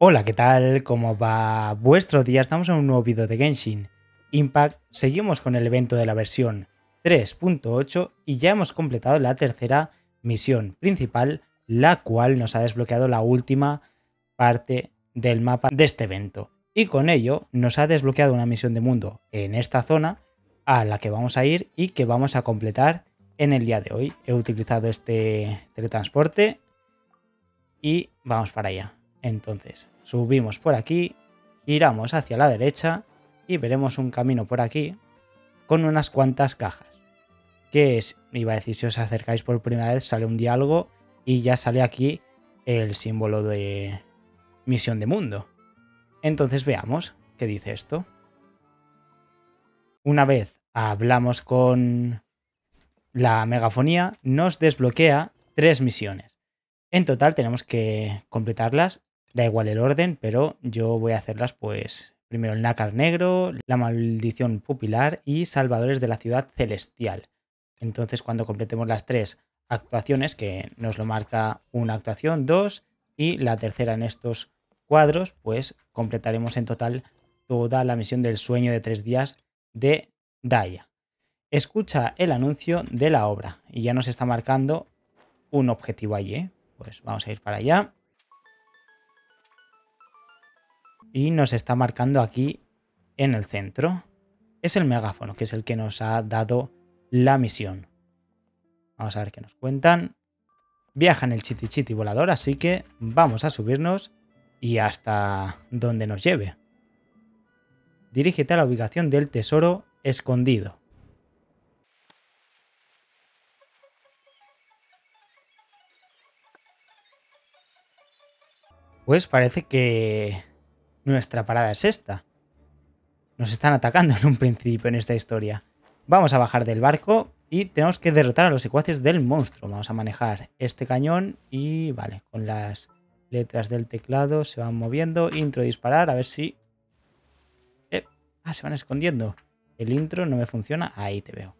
Hola, ¿qué tal? ¿Cómo va vuestro día? Estamos en un nuevo vídeo de Genshin Impact. Seguimos con el evento de la versión 3.8 y ya hemos completado la tercera misión principal, la cual nos ha desbloqueado la última parte del mapa de este evento. Y con ello nos ha desbloqueado una misión de mundo en esta zona a la que vamos a ir y que vamos a completar en el día de hoy. He utilizado este teletransporte y vamos para allá. Entonces, subimos por aquí, giramos hacia la derecha y veremos un camino por aquí con unas cuantas cajas. Que es, iba a decir, si os acercáis por primera vez sale un diálogo y ya sale aquí el símbolo de misión de mundo. Entonces veamos qué dice esto. Una vez hablamos con la megafonía, nos desbloquea tres misiones. En total tenemos que completarlas Da igual el orden, pero yo voy a hacerlas pues primero el nácar negro, la maldición pupilar y salvadores de la ciudad celestial. Entonces cuando completemos las tres actuaciones, que nos lo marca una actuación, dos, y la tercera en estos cuadros, pues completaremos en total toda la misión del sueño de tres días de Daya. Escucha el anuncio de la obra y ya nos está marcando un objetivo allí. ¿eh? Pues vamos a ir para allá. Y nos está marcando aquí en el centro. Es el megáfono, que es el que nos ha dado la misión. Vamos a ver qué nos cuentan. Viaja en el chiti chiti volador, así que vamos a subirnos y hasta donde nos lleve. Dirígete a la ubicación del tesoro escondido. Pues parece que nuestra parada es esta. Nos están atacando en un principio en esta historia. Vamos a bajar del barco y tenemos que derrotar a los secuaces del monstruo. Vamos a manejar este cañón y vale, con las letras del teclado se van moviendo. Intro, disparar, a ver si... Eh, ah, se van escondiendo. El intro no me funciona. Ahí te veo.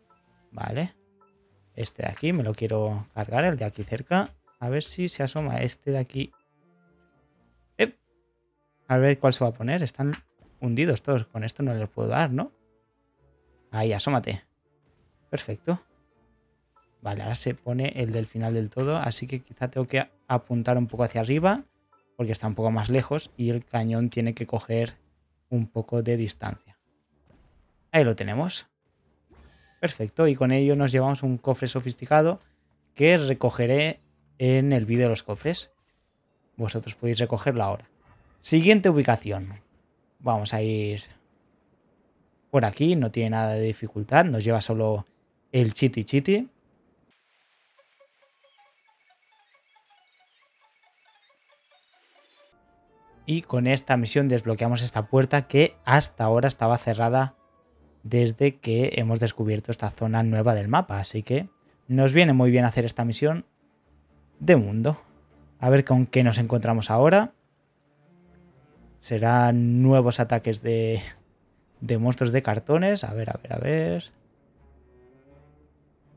Vale. Este de aquí me lo quiero cargar, el de aquí cerca. A ver si se asoma este de aquí a ver cuál se va a poner. Están hundidos todos. Con esto no les puedo dar, ¿no? Ahí, asómate. Perfecto. Vale, ahora se pone el del final del todo. Así que quizá tengo que apuntar un poco hacia arriba. Porque está un poco más lejos. Y el cañón tiene que coger un poco de distancia. Ahí lo tenemos. Perfecto. Y con ello nos llevamos un cofre sofisticado. Que recogeré en el vídeo de los cofres. Vosotros podéis recogerlo ahora. Siguiente ubicación. Vamos a ir por aquí, no tiene nada de dificultad, nos lleva solo el chiti chiti. Y con esta misión desbloqueamos esta puerta que hasta ahora estaba cerrada desde que hemos descubierto esta zona nueva del mapa. Así que nos viene muy bien hacer esta misión de mundo. A ver con qué nos encontramos ahora. Serán nuevos ataques de, de monstruos de cartones. A ver, a ver, a ver.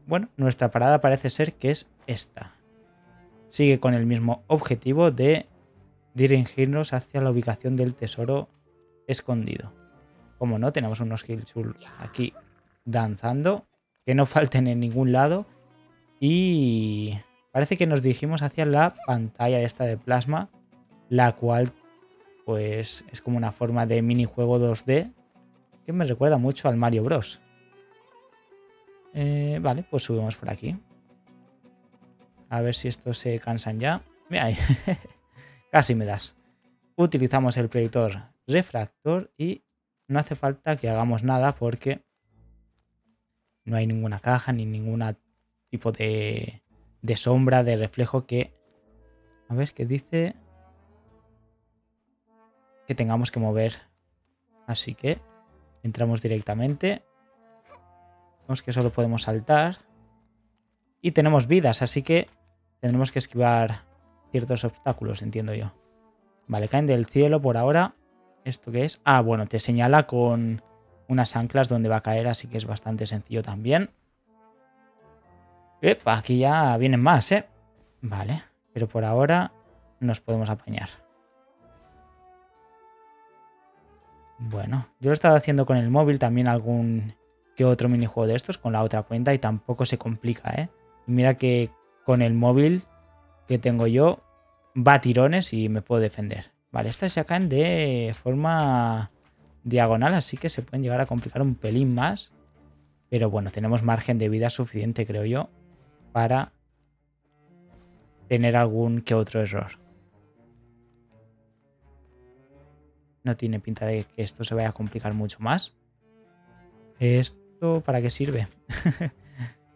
Bueno, nuestra parada parece ser que es esta. Sigue con el mismo objetivo de dirigirnos hacia la ubicación del tesoro escondido. Como no, tenemos unos Hillsul aquí danzando. Que no falten en ningún lado. Y parece que nos dirigimos hacia la pantalla esta de plasma. La cual pues es como una forma de minijuego 2D que me recuerda mucho al Mario Bros. Eh, vale, pues subimos por aquí. A ver si estos se cansan ya. Mira ahí. Casi me das. Utilizamos el proyector refractor y no hace falta que hagamos nada porque no hay ninguna caja ni ningún tipo de, de sombra, de reflejo que... A ver, ¿qué dice? Que tengamos que mover. Así que entramos directamente. Vemos que solo podemos saltar. Y tenemos vidas, así que tendremos que esquivar ciertos obstáculos, entiendo yo. Vale, caen del cielo por ahora. ¿Esto qué es? Ah, bueno, te señala con unas anclas donde va a caer, así que es bastante sencillo también. Aquí ya vienen más, ¿eh? Vale, pero por ahora nos podemos apañar. Bueno, yo lo he estado haciendo con el móvil, también algún que otro minijuego de estos con la otra cuenta y tampoco se complica, ¿eh? mira que con el móvil que tengo yo va a tirones y me puedo defender. Vale, estas se caen de forma diagonal, así que se pueden llegar a complicar un pelín más. Pero bueno, tenemos margen de vida suficiente, creo yo, para tener algún que otro error. No tiene pinta de que esto se vaya a complicar mucho más. ¿Esto para qué sirve?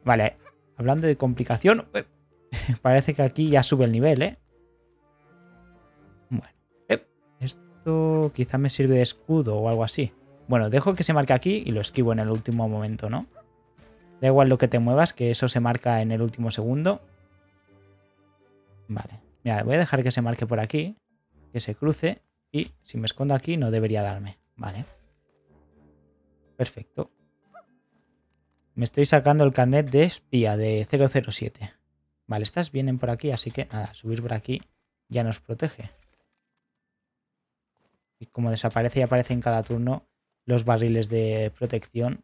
vale, hablando de complicación, parece que aquí ya sube el nivel, ¿eh? Bueno, esto quizá me sirve de escudo o algo así. Bueno, dejo que se marque aquí y lo esquivo en el último momento, ¿no? Da igual lo que te muevas, que eso se marca en el último segundo. Vale. Mira, voy a dejar que se marque por aquí, que se cruce y si me escondo aquí no debería darme. Vale. Perfecto. Me estoy sacando el carnet de espía de 007. Vale, estas vienen por aquí, así que nada, subir por aquí ya nos protege. Y como desaparece y aparece en cada turno los barriles de protección,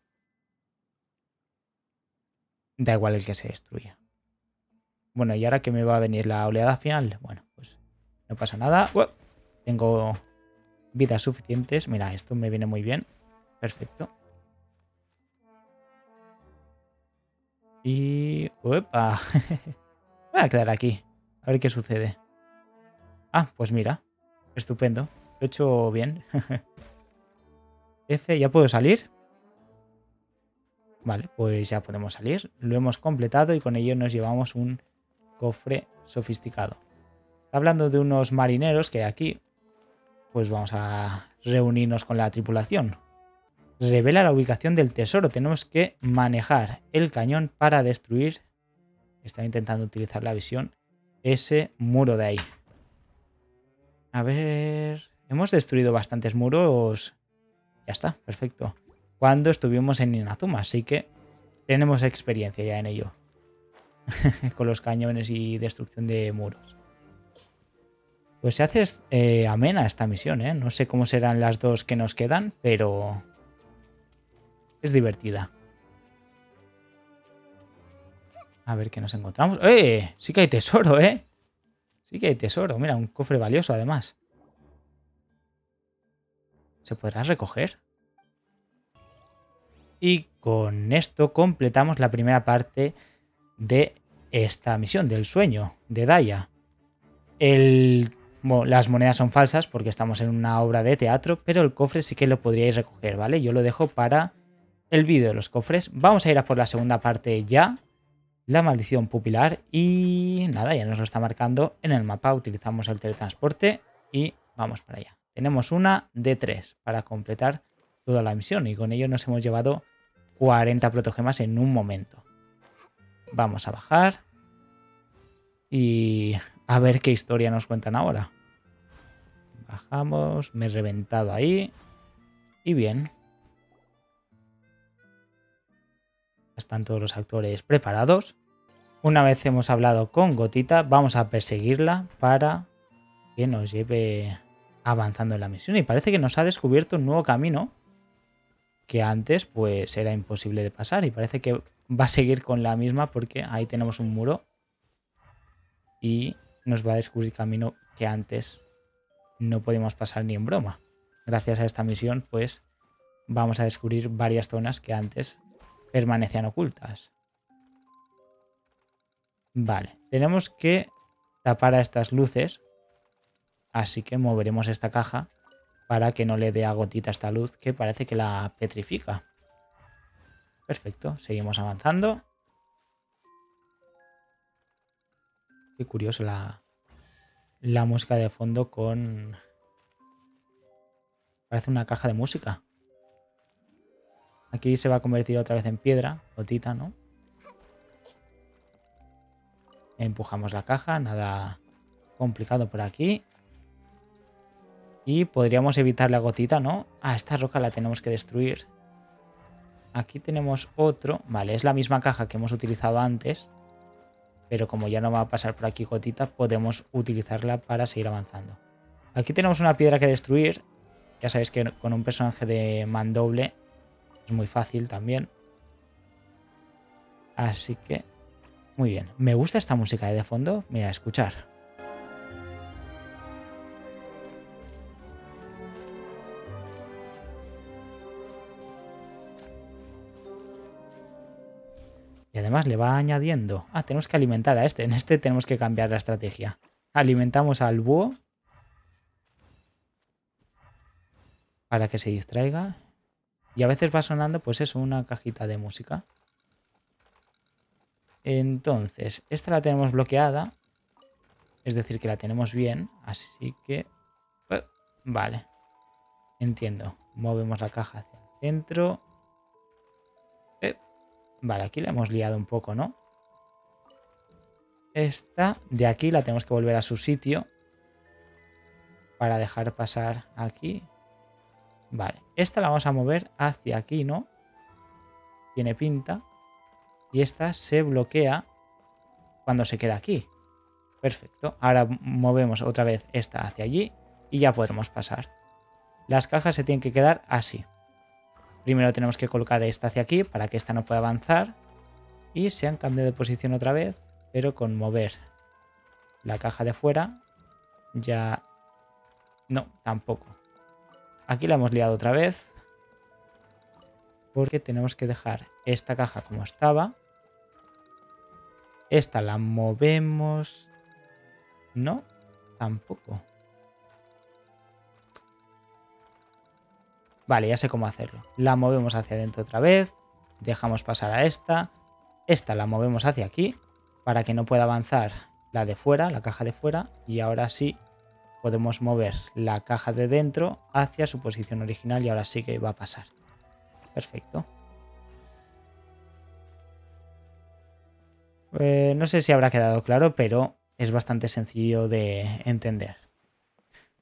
da igual el que se destruya. Bueno, ¿y ahora que me va a venir la oleada final? Bueno, pues no pasa nada. Tengo vidas suficientes. Mira, esto me viene muy bien. Perfecto. Y... ¡Uepa! voy a quedar aquí. A ver qué sucede. Ah, pues mira. Estupendo. Lo he hecho bien. F, ¿ya puedo salir? Vale, pues ya podemos salir. Lo hemos completado y con ello nos llevamos un cofre sofisticado. Está hablando de unos marineros que aquí, pues vamos a reunirnos con la tripulación. Revela la ubicación del tesoro. Tenemos que manejar el cañón para destruir. Está intentando utilizar la visión. Ese muro de ahí. A ver... Hemos destruido bastantes muros. Ya está, perfecto. Cuando estuvimos en Inazuma, así que tenemos experiencia ya en ello. con los cañones y destrucción de muros. Pues se hace eh, amena esta misión, ¿eh? No sé cómo serán las dos que nos quedan, pero es divertida. A ver qué nos encontramos. ¡Eh! Sí que hay tesoro, ¿eh? Sí que hay tesoro. Mira, un cofre valioso además. ¿Se podrá recoger? Y con esto completamos la primera parte de esta misión, del sueño de Daya. Las monedas son falsas porque estamos en una obra de teatro, pero el cofre sí que lo podríais recoger, ¿vale? Yo lo dejo para el vídeo de los cofres. Vamos a ir a por la segunda parte ya, la maldición pupilar, y nada, ya nos lo está marcando en el mapa. Utilizamos el teletransporte y vamos para allá. Tenemos una de tres para completar toda la misión y con ello nos hemos llevado 40 protogemas en un momento. Vamos a bajar. Y a ver qué historia nos cuentan ahora. Bajamos, me he reventado ahí. Y bien. Están todos los actores preparados. Una vez hemos hablado con Gotita, vamos a perseguirla para que nos lleve avanzando en la misión. Y parece que nos ha descubierto un nuevo camino que antes pues era imposible de pasar. Y parece que va a seguir con la misma porque ahí tenemos un muro y nos va a descubrir camino que antes no podíamos pasar ni en broma. Gracias a esta misión pues vamos a descubrir varias zonas que antes permanecían ocultas. Vale, tenemos que tapar a estas luces, así que moveremos esta caja para que no le dé a gotita esta luz que parece que la petrifica. Perfecto, seguimos avanzando. Qué curioso la, la música de fondo con... Parece una caja de música. Aquí se va a convertir otra vez en piedra, gotita, ¿no? Empujamos la caja, nada complicado por aquí. Y podríamos evitar la gotita, ¿no? Ah, esta roca la tenemos que destruir. Aquí tenemos otro. Vale, es la misma caja que hemos utilizado antes. Pero como ya no va a pasar por aquí gotita, podemos utilizarla para seguir avanzando. Aquí tenemos una piedra que destruir. Ya sabéis que con un personaje de mandoble es muy fácil también. Así que, muy bien. Me gusta esta música de fondo. Mira, escuchar. Le va añadiendo. Ah, tenemos que alimentar a este. En este tenemos que cambiar la estrategia. Alimentamos al búho. Para que se distraiga. Y a veces va sonando, pues eso, una cajita de música. Entonces, esta la tenemos bloqueada. Es decir, que la tenemos bien. Así que... Eh, vale. Entiendo. Movemos la caja hacia el centro. Vale, aquí la hemos liado un poco, ¿no? Esta de aquí la tenemos que volver a su sitio. Para dejar pasar aquí. Vale, esta la vamos a mover hacia aquí, ¿no? Tiene pinta. Y esta se bloquea cuando se queda aquí. Perfecto. Ahora movemos otra vez esta hacia allí y ya podremos pasar. Las cajas se tienen que quedar así. Primero tenemos que colocar esta hacia aquí para que esta no pueda avanzar. Y se han cambiado de posición otra vez, pero con mover la caja de fuera ya... No, tampoco. Aquí la hemos liado otra vez. Porque tenemos que dejar esta caja como estaba. Esta la movemos... No, tampoco. Vale, ya sé cómo hacerlo. La movemos hacia adentro otra vez. Dejamos pasar a esta. Esta la movemos hacia aquí para que no pueda avanzar la de fuera, la caja de fuera. Y ahora sí podemos mover la caja de dentro hacia su posición original y ahora sí que va a pasar. Perfecto. Eh, no sé si habrá quedado claro, pero es bastante sencillo de entender.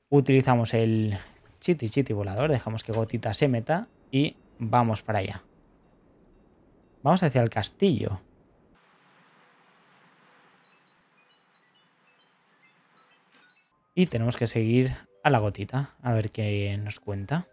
Utilizamos el Chiti chiti volador. Dejamos que Gotita se meta y vamos para allá. Vamos hacia el castillo. Y tenemos que seguir a la gotita, a ver qué nos cuenta.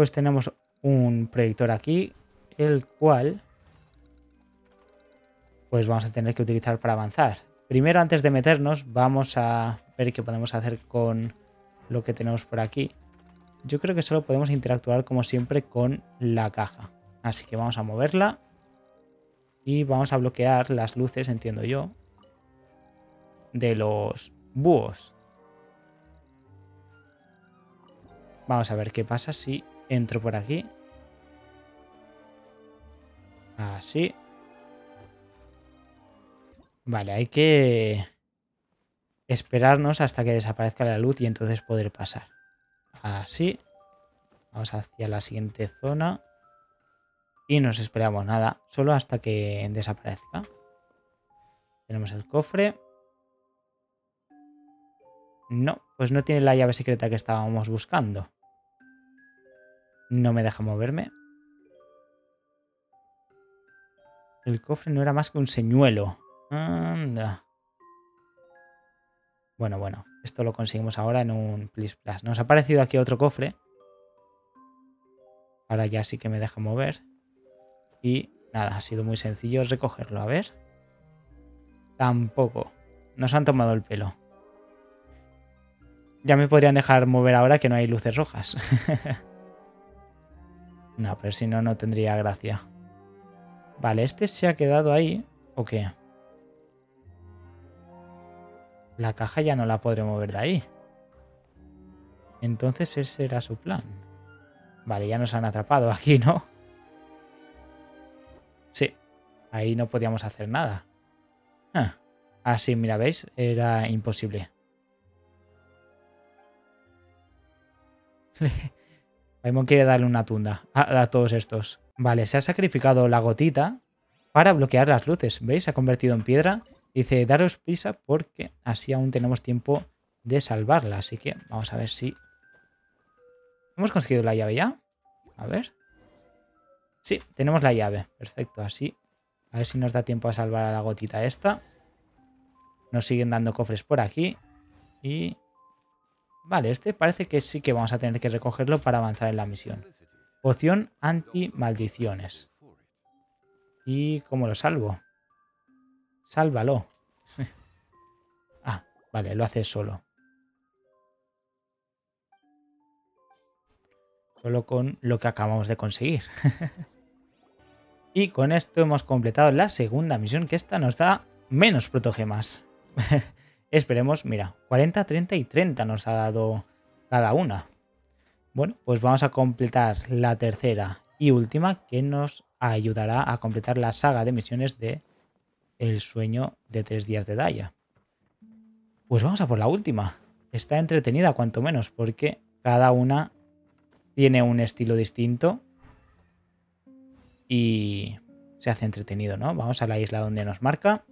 Pues tenemos un proyector aquí, el cual pues vamos a tener que utilizar para avanzar. Primero, antes de meternos, vamos a ver qué podemos hacer con lo que tenemos por aquí. Yo creo que solo podemos interactuar como siempre con la caja. Así que vamos a moverla. Y vamos a bloquear las luces, entiendo yo, de los búhos. Vamos a ver qué pasa si Entro por aquí. Así. Vale, hay que esperarnos hasta que desaparezca la luz y entonces poder pasar. Así. Vamos hacia la siguiente zona. Y nos esperamos nada, solo hasta que desaparezca. Tenemos el cofre. No, pues no tiene la llave secreta que estábamos buscando. No me deja moverme. El cofre no era más que un señuelo. Anda. Bueno, bueno. Esto lo conseguimos ahora en un Please Plus. Nos ha aparecido aquí otro cofre. Ahora ya sí que me deja mover. Y nada, ha sido muy sencillo recogerlo. A ver. Tampoco. Nos han tomado el pelo. Ya me podrían dejar mover ahora que no hay luces rojas. No, pero si no, no tendría gracia. Vale, este se ha quedado ahí. ¿O qué? La caja ya no la podré mover de ahí. Entonces ese era su plan. Vale, ya nos han atrapado aquí, ¿no? Sí, ahí no podíamos hacer nada. Ah, ah mira, ¿veis? Era imposible. Paimon quiere darle una tunda a, todos estos. Vale, se ha sacrificado la gotita para bloquear las luces. ¿Veis? Se ha convertido en piedra. Dice, daros prisa porque así aún tenemos tiempo de salvarla. Así que vamos a ver si... ¿Hemos conseguido la llave ya? A ver. Sí, tenemos la llave. Perfecto, así. A ver si nos da tiempo a salvar a la gotita esta. Nos siguen dando cofres por aquí. Y... Vale, este parece que sí que vamos a tener que recogerlo para avanzar en la misión. Poción anti-maldiciones. ¿Y cómo lo salvo? Sálvalo. ah, vale, lo hace solo. Solo con lo que acabamos de conseguir. y con esto hemos completado la segunda misión, que esta nos da menos protogemas. Esperemos, mira, 40, 30 y 30 nos ha dado cada una. Bueno, pues vamos a completar la tercera y última que nos ayudará a completar la saga de misiones de El sueño de tres días de Daya. Pues vamos a por la última. Está entretenida cuanto menos porque cada una tiene un estilo distinto y se hace entretenido, ¿no? Vamos a la isla donde nos marca.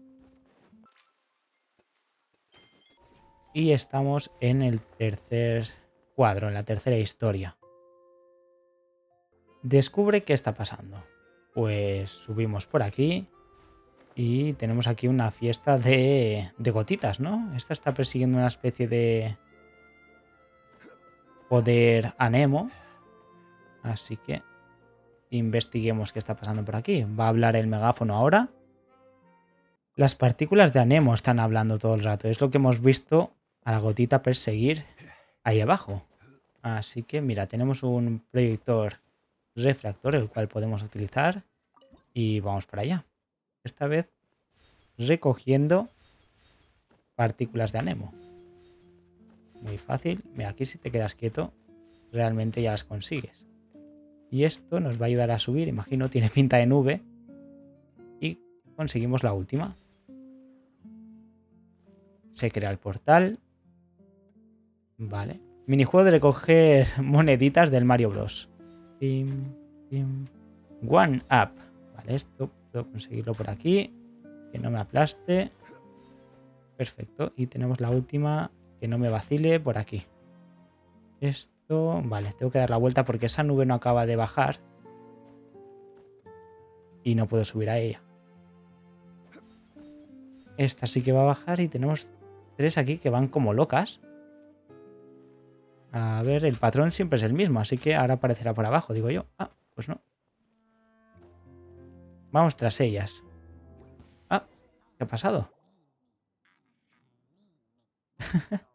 Y estamos en el tercer cuadro, en la tercera historia. Descubre qué está pasando. Pues subimos por aquí y tenemos aquí una fiesta de, gotitas, ¿no? Esta está persiguiendo una especie de poder anemo Así que investiguemos qué está pasando por aquí. Va a hablar el megáfono ahora. Las partículas de anemo están hablando todo el rato. Es lo que hemos visto a la gotita perseguir ahí abajo. Así que mira, tenemos un proyector refractor el cual podemos utilizar y vamos para allá. Esta vez recogiendo partículas de anemo. Muy fácil. Mira, aquí si te quedas quieto, realmente ya las consigues. Y esto nos va a ayudar a subir, imagino, tiene pinta de nube. Y conseguimos la última. Se crea el portal. Vale. Minijuego de recoger moneditas del Mario Bros. One Up. Vale, esto puedo conseguirlo por aquí. Que no me aplaste. Perfecto. Y tenemos la última que no me vacile por aquí. Esto Vale, tengo que dar la vuelta porque esa nube no acaba de bajar. Y no puedo subir a ella. Esta sí que va a bajar y tenemos tres aquí que van como locas. A ver, el patrón siempre es el mismo, así que ahora aparecerá por abajo, digo yo. Ah, pues no. Vamos tras ellas. Ah, ¿qué ha pasado?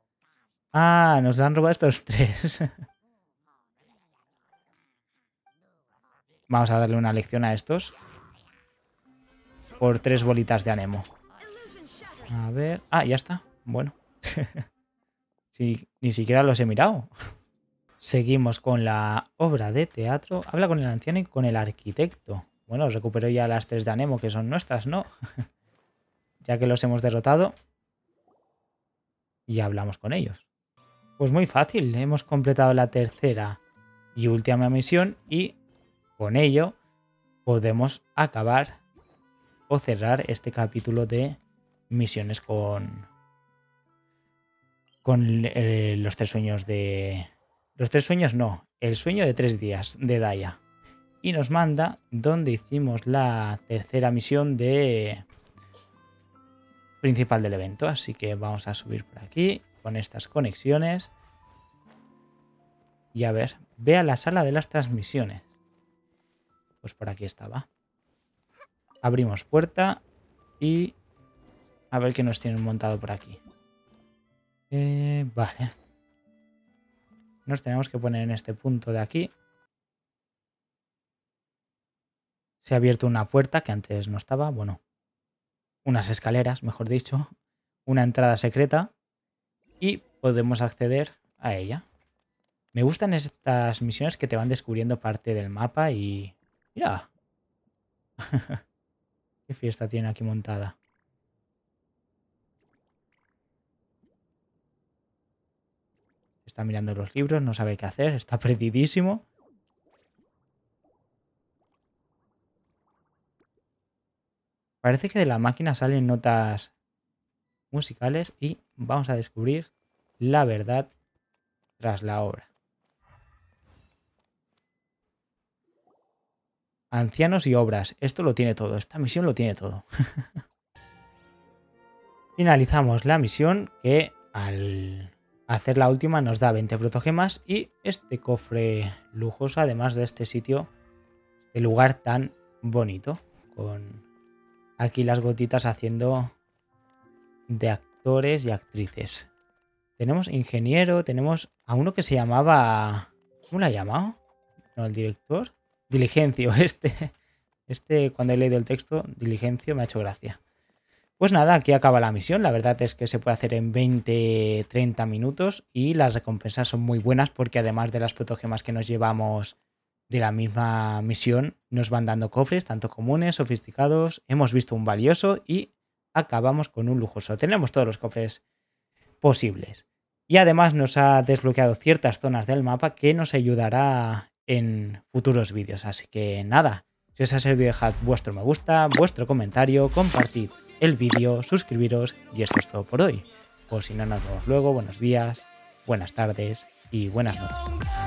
Ah, nos la han robado estos tres. Vamos a darle una lección a estos. Por tres bolitas de anemo. A ver... Ah, ya está. Bueno. ni siquiera los he mirado. Seguimos con la obra de teatro. Habla con el anciano y con el arquitecto. Bueno, recupero ya las tres de anemo que son nuestras, ¿no? ya que los hemos derrotado. Y hablamos con ellos. Pues muy fácil, hemos completado la tercera y última misión y con ello podemos acabar o cerrar este capítulo de misiones con con eh, los tres sueños de los tres sueños no, el sueño de tres días de Daya y nos manda donde hicimos la tercera misión de principal del evento, así que vamos a subir por aquí con estas conexiones. Y a ver, ve a la sala de las transmisiones. Pues por aquí estaba. Abrimos puerta y a ver qué nos tienen montado por aquí. Eh, vale. Nos tenemos que poner en este punto de aquí. Se ha abierto una puerta que antes no estaba. Bueno, unas escaleras, mejor dicho. Una entrada secreta y podemos acceder a ella. Me gustan estas misiones que te van descubriendo parte del mapa y... ¡Mira! ¿Qué fiesta tiene aquí montada? Está mirando los libros, no sabe qué hacer, está perdidísimo. Parece que de la máquina salen notas musicales y vamos a descubrir la verdad tras la obra. Ancianos y obras. Esto lo tiene todo. Esta misión lo tiene todo. Finalizamos la misión que al hacer la última nos da 20 protogemas y este cofre lujoso, además de este sitio, este lugar tan bonito, con aquí las gotitas haciendo de actores y actrices. Tenemos ingeniero, tenemos a uno que se llamaba... ¿Cómo lo ha llamado? ¿No, el director? Diligencio, este. Este, cuando he leído el texto, Diligencio, me ha hecho gracia. Pues nada, aquí acaba la misión. La verdad es que se puede hacer en 20-30 minutos y las recompensas son muy buenas porque además de las protogemas que nos llevamos de la misma misión, nos van dando cofres, tanto comunes, sofisticados. Hemos visto un valioso y acabamos con un lujoso. Tenemos todos los cofres posibles. Y además nos ha desbloqueado ciertas zonas del mapa que nos ayudará en futuros vídeos. Así que nada, si os ha servido dejad vuestro me gusta, vuestro comentario, compartid el vídeo, suscribiros y esto es todo por hoy. Por si no nos vemos luego, buenos días, buenas tardes y buenas noches.